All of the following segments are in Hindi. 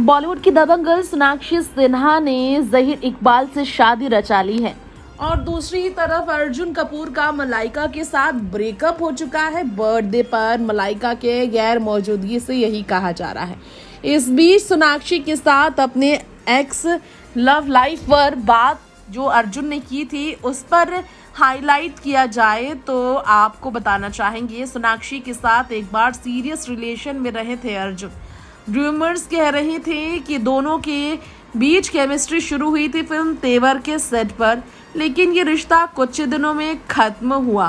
बॉलीवुड की दबंग गर्ल सोनाक्षी सिन्हा ने जहीर इकबाल से शादी रचा ली है। और दूसरी तरफ़ अर्जुन कपूर का मलाइका के साथ ब्रेकअप हो चुका है। बर्थडे पर मलाइका के गैर मौजूदगी से यही कहा जा रहा है। इस बीच सोनाक्षी के साथ अपने एक्स लव लाइफ पर बात जो अर्जुन ने की थी, उस पर हाईलाइट किया जाए तो आपको बताना चाहेंगे, सोनाक्षी के साथ एक बार सीरियस रिलेशन में रहे थे अर्जुन। रूमर्स कह रहे थे कि दोनों के बीच केमिस्ट्री शुरू हुई थी फ़िल्म तेवर के सेट पर, लेकिन ये रिश्ता कुछ दिनों में ख़त्म हुआ।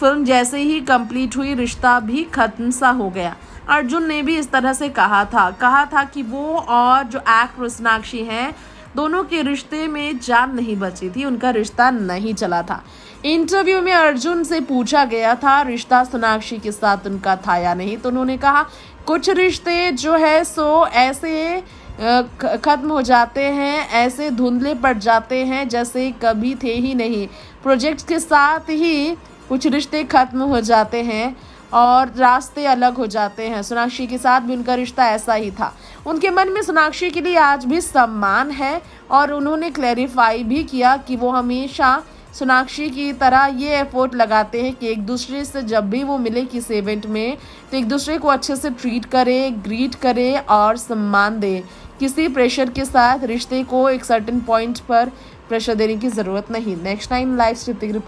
फ़िल्म जैसे ही कंप्लीट हुई, रिश्ता भी खत्म सा हो गया। अर्जुन ने भी इस तरह से कहा था। कहा था कि वो और जो एक्ट्रेस सोनाक्षी हैं दोनों के रिश्ते में जान नहीं बची थी, उनका रिश्ता नहीं चला था। इंटरव्यू में अर्जुन से पूछा गया था, रिश्ता सोनाक्षी के साथ उनका था या नहीं? तो उन्होंने कहा, कुछ रिश्ते जो है, सो ऐसे ख़त्म हो जाते हैं, ऐसे धुंधले पड़ जाते हैं जैसे कभी थे ही नहीं। प्रोजेक्ट के साथ ही कुछ रिश्ते ख़त्म हो जाते हैं। और रास्ते अलग हो जाते हैं। सोनाक्षी के साथ भी उनका रिश्ता ऐसा ही था। उनके मन में सोनाक्षी के लिए आज भी सम्मान है और उन्होंने क्लैरिफाई भी किया कि वो हमेशा सोनाक्षी की तरह ये एफर्ट लगाते हैं कि एक दूसरे से जब भी वो मिले किस इवेंट में तो एक दूसरे को अच्छे से ट्रीट करे ग्रीट करे और सम्मान दे। किसी प्रेशर के साथ रिश्ते को एक सर्टन पॉइंट पर प्रेशर देने की ज़रूरत नहीं। Next time live report